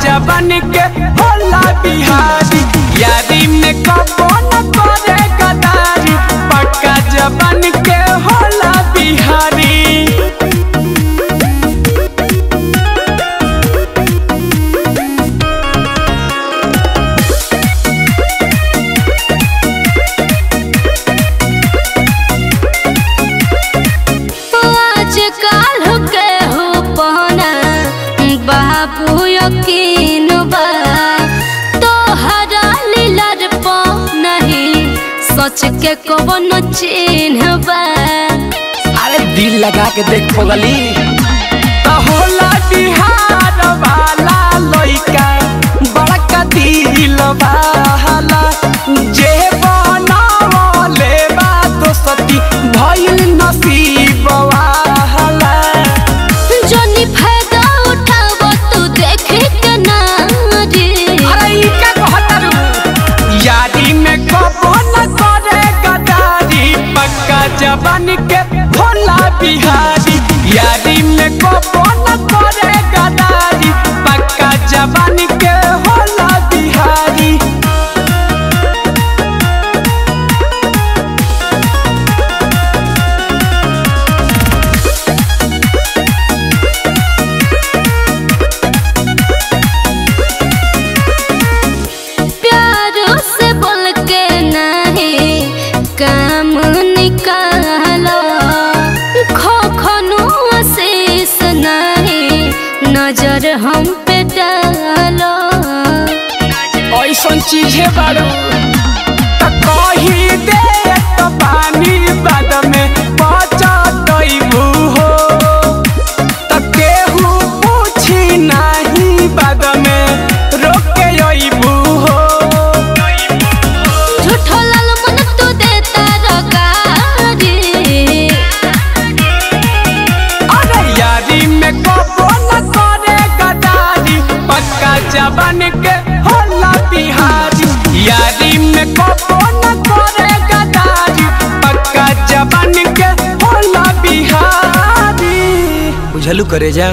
राजा बन के भोला बिहारी। यारी में कपो सच के कवन चिन्ह बा अरे दिल लगा के देख पगली त होला बिहार वाला लइका बड़का दिल काम निकालो खोखनो शेष नहीं नज़र हम पे डालो। ऐसा चीज़ बारू। राजा बन के होला बिहारी। यारी में को करे गदारी पक्का के होला बिहारी। बुझलू करे जा।